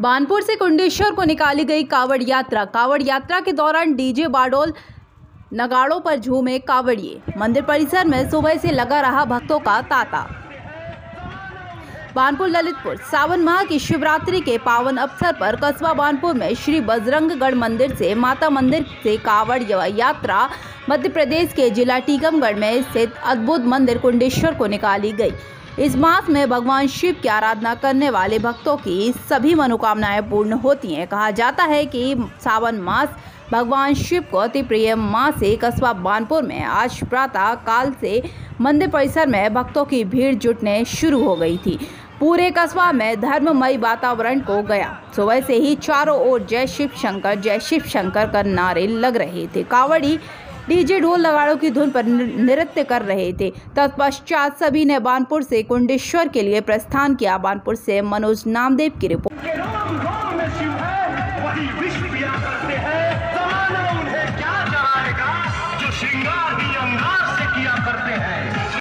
बानपुर से कुंडेश्वर को निकाली गई कावड़ यात्रा। कावड़ यात्रा के दौरान डीजे बाडोल नगाड़ों पर झूमे कावड़िए। मंदिर परिसर में सुबह से लगा रहा भक्तों का तांता। बानपुर ललितपुर, सावन माह की शिवरात्रि के पावन अवसर पर कस्बा बानपुर में श्री बजरंगगढ़ मंदिर से माता मंदिर से कावड़ यात्रा मध्य प्रदेश के जिला टीकमगढ़ में स्थित अद्भुत मंदिर कुंडेश्वर को निकाली गई। इस मास में भगवान शिव की आराधना करने वाले भक्तों की सभी मनोकामनाएँ पूर्ण होती हैं। कहा जाता है कि सावन मास भगवान शिव को अति प्रिय माँ से कस्बा बानपुर में आज प्रातः काल से मंदिर परिसर में भक्तों की भीड़ जुटने शुरू हो गई थी। पूरे कस्बा में धर्ममय वातावरण को गया। सुबह से ही चारों ओर जय शिव शंकर, जय शिव शंकर कर नारे लग रहे थे। कावड़ी डीजे ढोल नगाड़ों की धुन पर नृत्य कर रहे थे। तत्पश्चात सभी ने बानपुर से कुंडेश्वर के लिए प्रस्थान किया। बानपुर से मनोज नामदेव की रिपोर्ट।